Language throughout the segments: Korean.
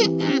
Mm-mm.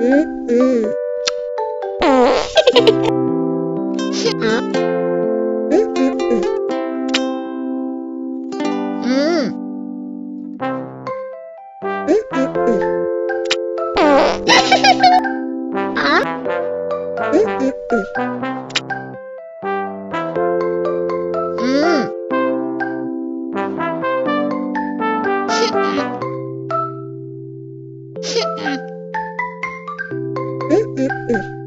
음. 음. 아? eh. eh.